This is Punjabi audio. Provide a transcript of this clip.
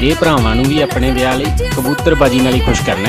ਭਰਾਵਾਂ ਨੂੰ ਵੀ ਆਪਣੇ ਵਿਆਹ ਲਈ ਕਬੂਤਰਬਾਜੀ ਨਾਲ ਹੀ ਖੁਸ਼ ਕਰਨਾ